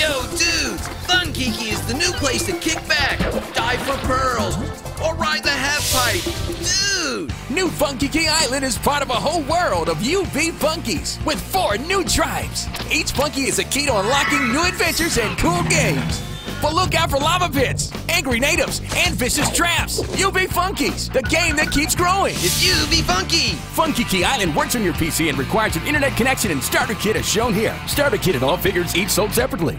Yo, dudes, Funkiki is the new place to kick back, dive for pearls, or ride the half pipe. Dude! New Funkiki Island is part of a whole world of U.B. Funkeys with four new tribes. Each Funkey is a key to unlocking new adventures and cool games. But look out for lava pits, angry natives, and vicious traps. U.B. Funkeys, the game that keeps growing. It's U.B. Funkey! Funky Key Island works on your PC and requires an internet connection and starter kit as shown here. Starter kit and all figures each sold separately.